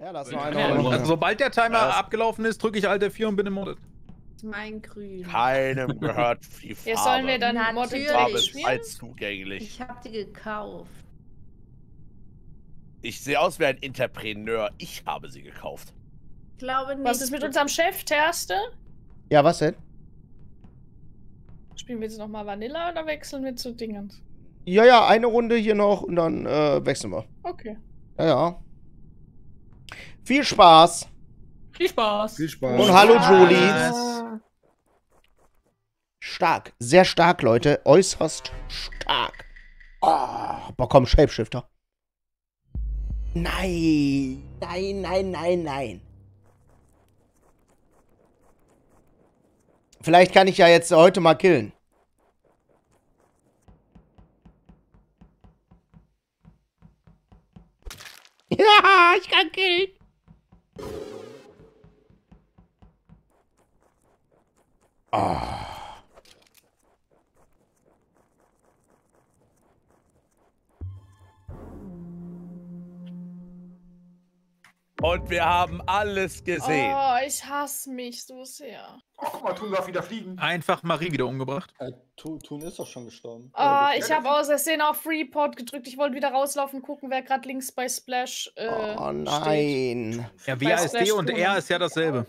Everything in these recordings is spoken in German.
Ja, ist noch eine Runde. Also, sobald der Timer Ja. abgelaufen ist, drücke ich Alt F4 und bin im Modded. Mein Grün. Keinem gehört die Farbe. Jetzt sollen wir dann frei spielen? zugänglich. Ich hab die gekauft. Ich sehe aus wie ein Entrepreneur. Ich habe sie gekauft. Ich glaube nicht. Was ist mit unserem Chef, Terste? Ja, was denn? Spielen wir jetzt nochmal Vanilla oder wechseln wir zu Dingens? Ja, ja, eine Runde hier noch und dann äh, wechseln wir. Okay. Ja, ja. Viel Spaß. Viel Spaß. Viel Spaß. Und hallo. Julie. Stark. Sehr stark, Leute. Äußerst stark. Oh, boah, komm, Shapeshifter. Nein. Nein, nein, nein, nein. Vielleicht kann ich ja jetzt heute mal killen. Ja, ich kann killen. Und wir haben alles gesehen. Oh, ich hasse mich so sehr. Oh, guck mal, Tun darf wieder fliegen. Einfach Marie wieder umgebracht. Äh, Tun ist doch schon gestorben. Ah, Ja, ich habe aus Versehen auf Freeport gedrückt. Ich wollte wieder rauslaufen, gucken, wer gerade links bei Splash äh, Oh steht. nein. Ja, Bei WASD und Brunnen. R ist ja dasselbe.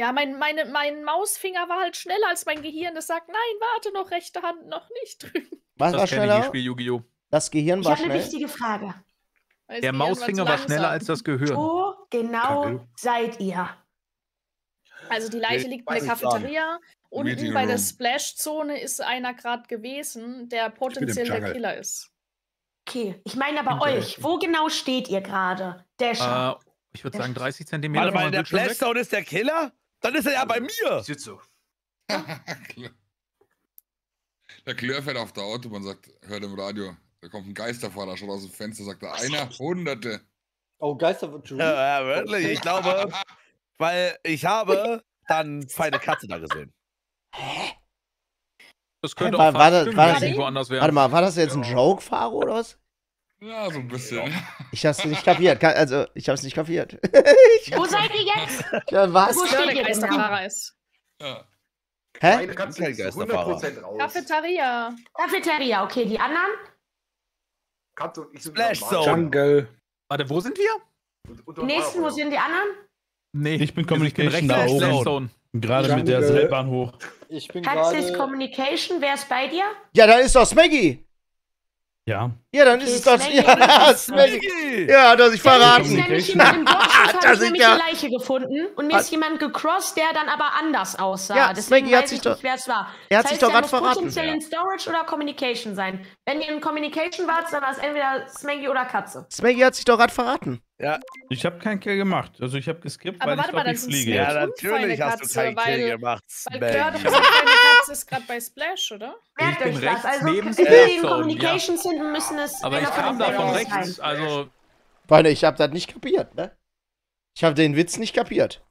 Ja, mein, meine, mein Mausfinger war halt schneller als mein Gehirn. Das sagt, nein, warte noch, rechte Hand noch nicht drücken. Was war Das ich, ich schneller? spiele Yu-Gi-Oh! Das Gehirn Ich war habe eine wichtige Frage. Das Der Gehirn Mausfinger zu war schneller als das Gehirn. Wo genau Kacke. seid ihr? Also die Leiche Nee, liegt in der ich Cafeteria. Unten Meeting bei der. Splash-Zone ist einer gerade gewesen, der potenziell der. Killer ist. Okay, ich meine aber euch. Wo genau steht ihr gerade? Dasher. Äh, ich würde sagen 30 Zentimeter Warte mal, der. Flashstone ist der Killer? Dann ist er ja bei mir. Sitzt so. Der Klör fährt auf der Autobahn, sagt, hört im Radio, da kommt ein Geisterfahrer, schaut aus dem Fenster, sagt er, einer, hunderte. Oh, Geister wird Julie. Ja, ja, wirklich. Ich glaube, weil ich habe dann feine Katze da gesehen. Das könnte War- auch war fast das- war das- es irgendwo anders wäre. Warte mal, war das jetzt ein Joke, Faro, oder was? Ja, so ein bisschen. Ich hab's nicht kapiert. Ka- Also, ich hab's nicht kapiert. ich Wo seid ihr jetzt? ja, was? Wo steht der ihr denn? Geisterfahrer ist. Ja. Hä? Meine ist Geisterfahrer. 100% raus. Cafeteria. Cafeteria, okay. Die anderen? Katze und ich sind Splash. Zone. Jungle. Warte, wo sind wir? Und, und Die nächsten, wo sind die anderen? Nee, Ich bin Communication rechts da der oben. Gerade mit der Jungle. Seilbahn hoch. Ich bin Katze ist. Communication. Wer ist bei dir? Ja, dann ist doch Smaggy. Ja. Ja, dann Okay, ist es doch. Ja, Smaggy. Maggie! Ja, hat sich Der ist verraten. nämlich dem Hat er habe ich sich nämlich ja- eine Leiche gefunden und mir Hat- ist jemand gecrossed, der dann aber anders aussah. Ja, Deswegen Smaggy hat sich ich doch- nicht, wer es war. Er hat das sich heißt, doch der grad muss verraten. potenziell in Storage oder Communication sein. Wenn ihr in Communication wart, dann war es entweder Smaggy oder Katze. Smaggy hat sich doch gerade verraten. Ich habe keinen Kill gemacht. Also ich habe geskippt, Aber weil warte ich mal, glaube, dann ich fliege. Ja, natürlich hast du keinen Kill gemacht. Weil Claire, du bist eine Katze, ist gerade bei Splash, oder? Merkt bin euch rechts das. Also, neben wenn wir Splash in Zone, Communication sind, müssen es Aber einer ich von kam den da von rechts. sein. Also, Freunde, ich hab das nicht kapiert, ne? Ich hab den Witz nicht kapiert.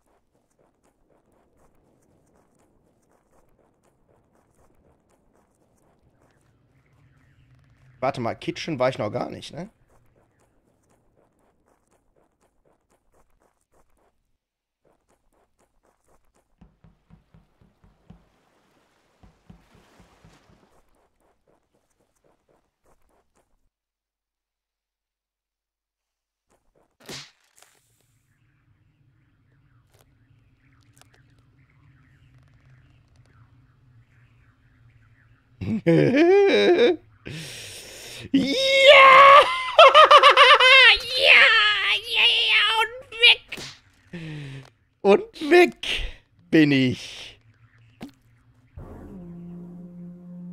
Warte mal, Kitchen war ich noch gar nicht, ne? Ja! ja! Ja, ja, und weg! Und weg bin ich.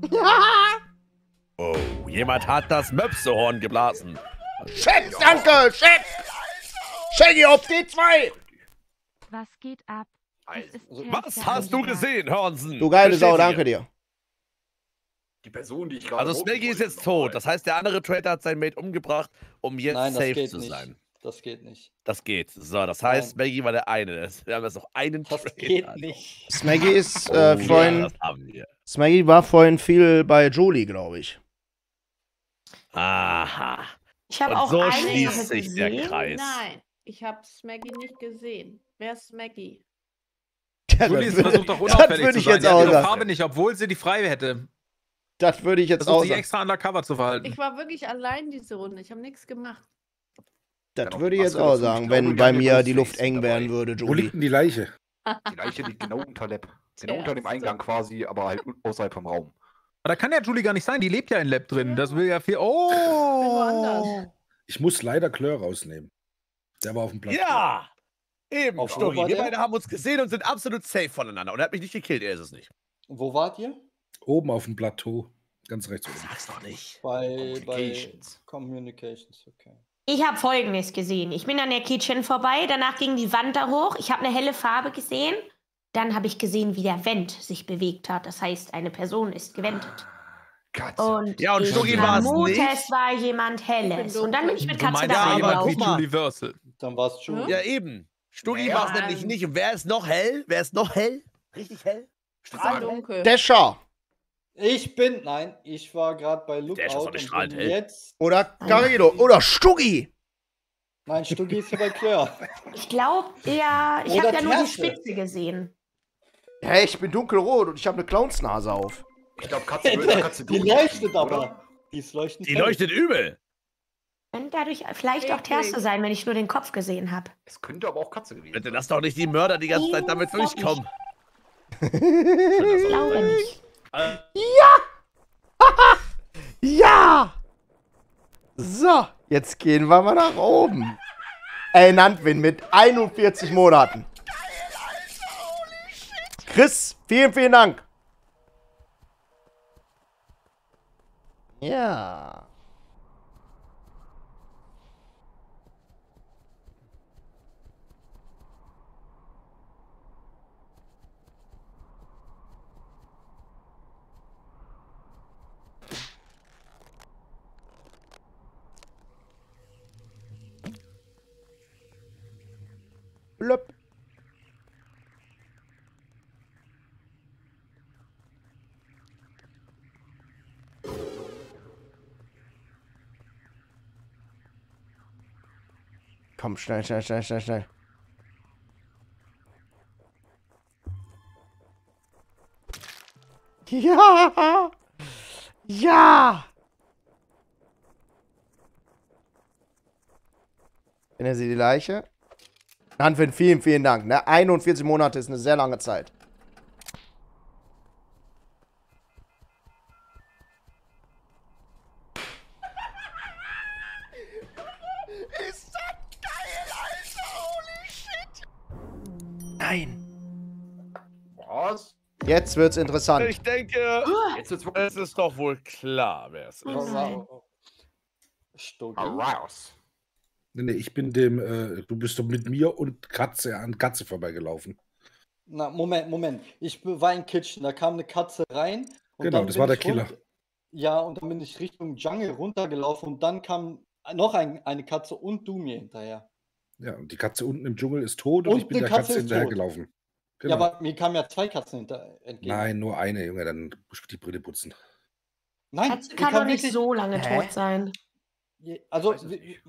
Oh, jemand hat das Möpsehorn geblasen. Chef, danke, Chef! Shaggy auf D2! Was geht ab? Also, Was hast du gesehen, Hörnsen? Du geile Sau, danke dir. Die Person, die ich gerade. Also Smaggy ist jetzt tot. Das heißt, der andere Trader hat sein Mate umgebracht, um jetzt Nein, das safe geht zu nicht. sein. Das geht nicht. Das geht. So, das heißt, Nein. Smaggy war der eine. Wir haben jetzt noch einen Das Trader. geht nicht. Smaggy ist Oh, äh, ja, vorhin. das haben wir. Smaggy war vorhin viel bei Jolie, glaube ich. Aha. Ich habe Und auch so eine schließt sich der gesehen. Kreis. Nein, ich habe Smaggy nicht gesehen. Wer ist Smaggy? Ja, das versucht doch unauffällig das würde zu ich sein. jetzt Die auch ihre sagen. Farbe nicht, obwohl sie die frei hätte. Das würde ich jetzt auch sich sagen. extra undercover zu verhalten. Ich war wirklich allein diese Runde. Ich habe nichts gemacht. Das noch würde die ich jetzt auch sagen, wenn bei mir die ja Luft eng dabei. werden würde, Wo Julie. liegt denn die Leiche? Die Leiche liegt genau unter Lab. Genau unter dem. Eingang quasi, aber halt außerhalb vom Raum. Aber da kann ja Julie gar nicht sein, die lebt ja in Lab drin. Das will ja viel. Oh! woanders. Ich muss leider Klör rausnehmen. Der war auf dem Platz. Ja! Eben, Auf Story. wo Wir beide haben uns gesehen und sind absolut safe voneinander. Und er hat mich nicht gekillt, er ist es nicht. Wo wart ihr? Oben auf dem Plateau. Ganz rechts oben. Sag's doch nicht. Bei, bei Communications. Communications, okay. Ich habe Folgendes gesehen. Ich bin an der Kitchen vorbei, danach ging die Wand da hoch. Ich habe eine helle Farbe gesehen. Dann habe ich gesehen, wie der Vent sich bewegt hat. Das heißt, eine Person ist gewendet. Katze. Und Ja, und Stuggi war's vermute, nicht. es war jemand Helles. Und dann bin ich mit Katze da. Juliversal. Dann war es schon. Ja, eben. Stuggi Ja, war es nämlich nicht. Und wer ist noch hell? Wer ist noch hell? Richtig hell? War dunkel. Descher Ich bin, nein, ich war gerade bei Der ist Lookout und strahlend bin hell. jetzt. oder Carido oder Stuggi. Nein, Stuggi ist ja bei Claire. Ich glaube, ja, ich Oder habe ja nur die Terze. Spitze gesehen. Hä, ich bin dunkelrot und ich habe eine Clownsnase auf. Ich glaube, Katze will Katze Die durch, leuchtet oder? aber. Die ist leuchtend. Die hell. leuchtet übel. Könnte dadurch vielleicht auch. Terste sein, wenn ich nur den Kopf gesehen habe. Es könnte aber auch Katze gewesen Bitte sein. lass doch nicht die Mörder die ganze Zeit damit durchkommen. Ich glaube nicht. Ja! So, jetzt gehen wir mal nach oben. Ey, Nantwin mit 41 Monaten. Chris, vielen, vielen Dank. Ja. Komm, schnell, schnell, schnell, schnell, schnell. Ja! Ja! Finden Sie die Leiche? Hanfin, vielen, vielen Dank. Ne? 41 Monate ist eine sehr lange Zeit. Jetzt wird's interessant. Ich denke, es ist doch wohl klar, wer es ist. Stuggi. raus. Nee, nee, ich bin dem, äh, du bist doch mit mir und Katze an Katze vorbeigelaufen. Na, Moment, Moment. Ich war in Kitchen, da kam eine Katze rein. Und Genau, dann das bin war der ich Killer. rund- Ja, und dann bin ich Richtung Jungle runtergelaufen und dann kam noch ein, eine Katze und du mir hinterher. Ja, und die Katze unten im Dschungel ist tot und, Und ich bin der Katze Katze hinterhergelaufen. Genau. Ja, aber mir kamen ja zwei Katzen hinter entgegen. Nein, nur eine, Junge, dann muss ich die Brille putzen. Nein, Katze kann doch nicht so lange Hä? tot sein. Also,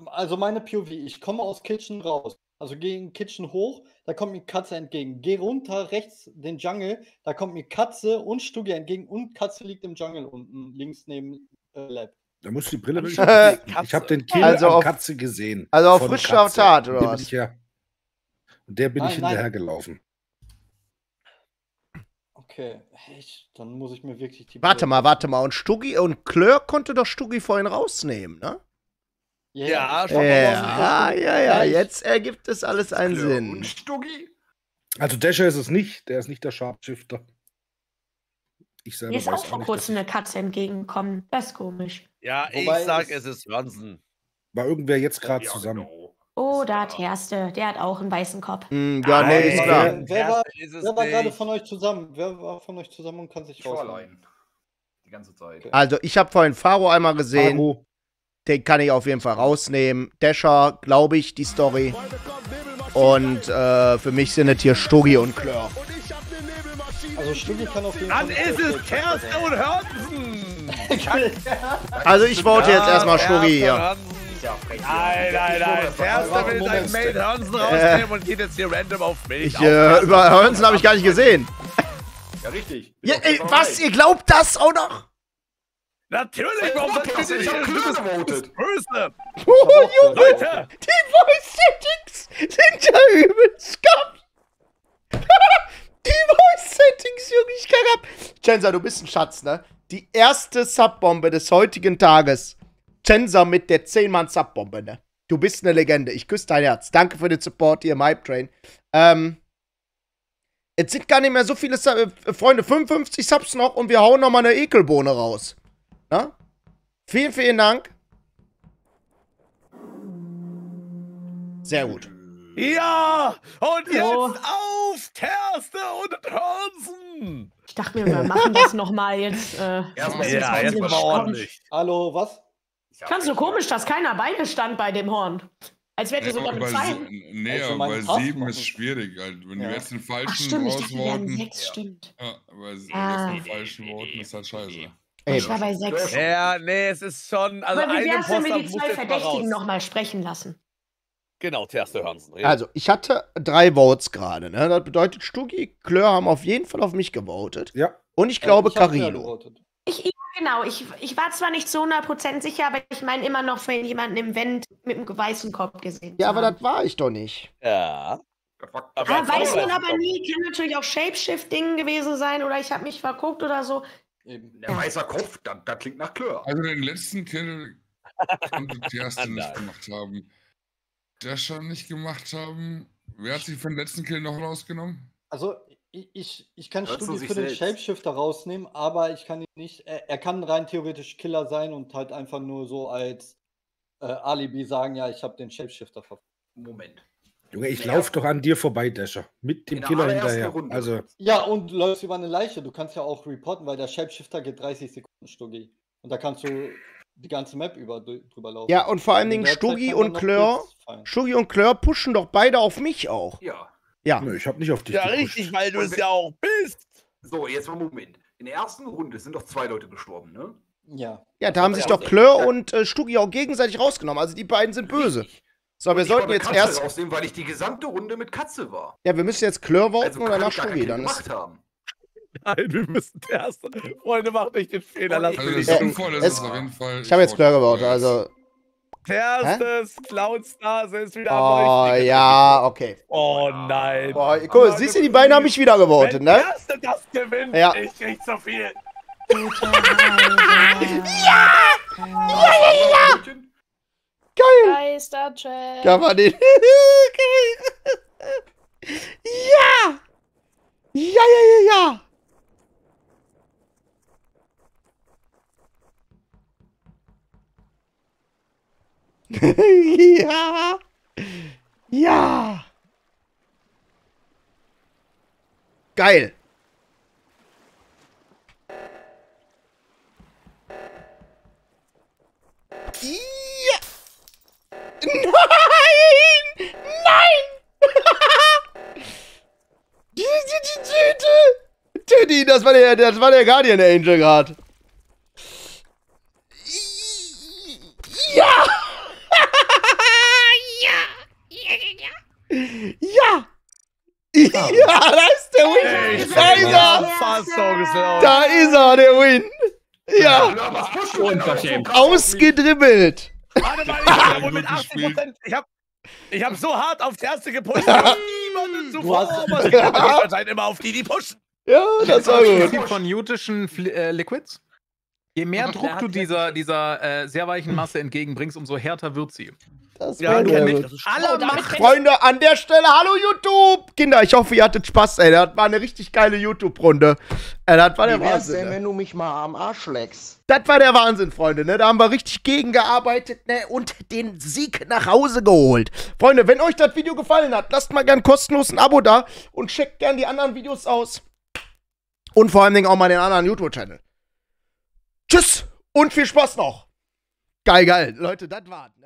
also meine POV, ich komme aus Kitchen raus. Also gehe in Kitchen hoch, da kommt mir Katze entgegen. Geh runter rechts den Jungle, da kommt mir Katze und Stugge entgegen und Katze liegt im Jungle unten, links neben äh, Lab. Da musst du die Brille. Ich habe den Kill Also auf- Katze gesehen. also auf frischer. Tat, oder der was? Bin ich ja, und der bin ich Nein, nein. hinterhergelaufen. Okay, ich, dann muss ich mir wirklich die Warte Brille mal, warte mal. Und Stuggi und Klör konnte doch Stuggi vorhin rausnehmen, ne? Ja, Ja, Ja, ja, ja. Jetzt ergibt es alles einen Klör Sinn. Und Stuggi? Also Dasher ist es nicht, der ist nicht der Sharpshifter. Ich selber Mir ist auch auch vor kurzem eine Katze entgegengekommen. Das ist komisch. Ja, Wobei ich sag, es- ist Ronson. War irgendwer jetzt gerade zusammen. genau. Oh, da Terste. Der hat auch einen weißen Kopf. Hm, ja, nee, ist Nein, klar. Wer- wer war- Wer war gerade von euch zusammen? Wer war von euch zusammen und kann sich allein. Die ganze Zeit. Okay. Also, ich habe vorhin Faro einmal gesehen. Faro, Den kann ich auf jeden Fall rausnehmen. Dasher, glaube ich, die Story. Und äh, für mich sind es hier Stuggi und Klör. Also Stuggi kann auf jeden Dann Fall. ist es Terste und Hörnsen. Also, ich vote jetzt erstmal Stuggi hier. Hörnsen. Ja, frech. Nein, nein, nein. Der erste warte, will seinen Mate Hansen rausnehmen und geht jetzt hier random auf mich. Ich, Auf äh, Hansen. über Hörnsen habe ich gar nicht gesehen. Ja, richtig. Ja, ey, was? Ihr glaubt das auch noch? Natürlich, warum ich hab nicht? Klar bist gewotet. böse. Oh, Junge, Leute, die Voice Settings sind ja übelst geil. die Voice Settings, Junge, ich kann ab. Chensa, du bist ein Schatz, ne? Die erste Subbombe des heutigen Tages. Chensa mit der 10-Mann-Subbombe, ne? Du bist eine Legende. Ich küsse dein Herz. Danke für den Support hier im Hype Train. Ähm. Es sind gar nicht mehr so viele Su äh, Freunde. 55 Subs noch und wir hauen noch mal eine Ekelbohne raus. Na? Vielen, vielen Dank. Sehr gut. Ja, und Jo. jetzt auf Terste und Hansen. Ich dachte mir, wir machen das nochmal jetzt. Äh, Erstmal Ja, jetzt jetzt mal ordentlich. Hallo, was? Ganz so komisch, dass keiner beide stand bei dem Horn. Als wäre Ja, sogar eine bei, Zeit. nee, Also aber bei sieben ist schwierig. Halt. Wenn Ja. du jetzt den Ach falschen stimmt, ich dachte, wir wären rausvoten. sechs, stimmt. Ja, aber jetzt Ah. den falschen voten ist halt scheiße. Ey, Ich war bei sechs. Ja, nee, es ist schon. Also Aber wie wär's, wenn wir die zwei Verdächtigen nochmal sprechen lassen? Genau, Terste reden. Also, ich hatte drei Votes gerade. Ne? Das bedeutet, Stuggi, Klör haben auf jeden Fall auf mich gewotet. Ja. Und ich glaube, ich Ich, ja, genau. Ich, ich war zwar nicht zu 100% sicher, aber ich meine immer noch für jemanden im Vent mit einem weißen Kopf gesehen. Ja, aber das war ich doch nicht. Ja. Aber Ah, weiß man aber nie. Kann natürlich auch Shapeshift-Ding gewesen sein oder ich habe mich verguckt oder so. Eben. Der weißer Kopf, das, das klingt nach Klör. Also den letzten Kill konnte die erste nicht gemacht haben. Der schon nicht gemacht haben. Wer hat sich für den letzten Kill noch rausgenommen? Also, ich, ich, ich kann Hörst du Studi sich für den selbst? Shapeshifter rausnehmen, aber ich kann ihn nicht. Er, er kann rein theoretisch Killer sein und halt einfach nur so als äh, Alibi sagen: Ja, ich habe den Shapeshifter verfolgt. Moment. Junge, ich Ja. laufe doch an dir vorbei, Dasher. Mit dem In der Killer hinterher. Runde. Also, Ja, und läufst über eine Leiche. Du kannst ja auch reporten, weil der Shapeshifter geht 30 Sekunden, Stuggi. Und da kannst du die ganze Map über, drüber laufen. Ja, und vor allen In Dingen Stuggi und fallen. Stuggi und Klör pushen doch beide auf mich auch. Ja. Ja. nö, ich habe nicht auf dich Ja, gepusht. richtig, weil du Und es ja auch bist. So, jetzt mal Moment. In der ersten Runde sind doch zwei Leute gestorben, ne? Ja. Ja, da haben sich Ja, doch Klör und äh, Stuggi auch gegenseitig rausgenommen. Also die beiden sind böse. Richtig. So, wir Ich sollten jetzt Katze erst. rausnehmen, weil ich die gesamte Runde mit Katze war. Ja, wir müssen jetzt Klör voten Also oder kann nach ich gar keinen Stuggi. Kill Dann ist, gemacht haben. Nein, wir müssen Terste. Freunde, macht nicht den Fehler. Und ich- Also mich das Sinnvolle ist es- es auf jeden Fall. ich habe jetzt Klör gewotet. Klör. Also. Terstes Clownsnase ist wieder Oh, am Richtigen. ja, okay. Oh nein. Boah, guck, siehst du, die beiden haben mich wieder gewotet, ne? Terste das gewinnt, Ja. ich krieg so viel. Geisterchat. Kann man den. ja! Ja, ja, ja, ja! ja! Ja! Geil! Ja! Nein! Nein! Teddy, das war der, das war der Guardian Angel gerade. Ja! ja! Ja, da ist der Win! Ich Da ist er! Da ist er, der Win! Ja! Ausgedribbelt! Warte mal, ich hab wohl mit Gut 80 gespielt. Prozent. Ich hab, ich hab so hart auf Terste gepusht, wie niemanden zuvor. hast- Aber geht anscheinend immer auf die, die pushen. Ja, das war gut. Prinzip von newtischen Fli äh, Liquids. Je mehr Druck du dieser, dieser äh, sehr weichen Masse entgegenbringst, umso härter wird sie. Das Ja, du mit aller Oh, Macht. Freunde, an der Stelle, hallo YouTube! Kinder, ich hoffe, ihr hattet Spaß, ey. Das war eine richtig geile YouTube-Runde. Äh, das war der Wie wär's denn, Wahnsinn. Ne? wenn du mich mal am Arsch leckst? Das war der Wahnsinn, Freunde. Ne? Da haben wir richtig gegengearbeitet ne? und den Sieg nach Hause geholt. Freunde, wenn euch das Video gefallen hat, lasst mal gern kostenlos ein Abo da und checkt gern die anderen Videos aus. Und vor allen Dingen auch mal den anderen YouTube-Channel. Tschüss und viel Spaß noch. Geil, geil. Leute, das war's.